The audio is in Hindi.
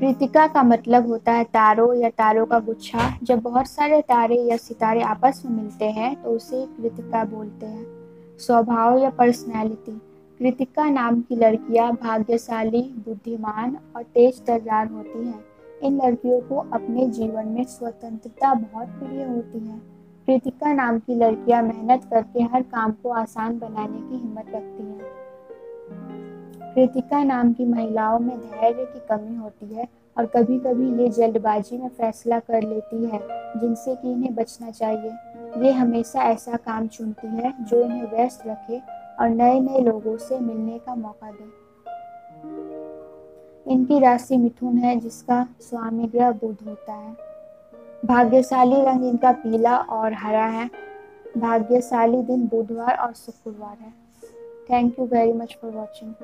कृतिका का मतलब होता है तारों या तारों का गुच्छा। जब बहुत सारे तारे या सितारे आपस में मिलते हैं तो उसे कृतिका बोलते हैं। स्वभाव या पर्सनैलिटी कृतिका नाम की लड़कियाँ भाग्यशाली, बुद्धिमान और तेज तर्रार होती हैं। इन लड़कियों को अपने जीवन में स्वतंत्रता बहुत प्रिय होती है। कृतिका नाम की लड़कियाँ मेहनत करके हर काम को आसान बनाने की हिम्मत रखती हैं। कृतिका नाम की महिलाओं में धैर्य की कमी होती है और कभी कभी ये जल्दबाजी में फैसला कर लेती है, जिनसे कि इन्हें बचना चाहिए। ये हमेशा ऐसा काम चुनती है जो इन्हें व्यस्त रखे और नए नए लोगों से मिलने का मौका दे। इनकी राशि मिथुन है, जिसका स्वामी ग्रह बुध होता है। भाग्यशाली रंग इनका पीला और हरा है। भाग्यशाली दिन बुधवार और शुक्रवार है। Thank you very much for watching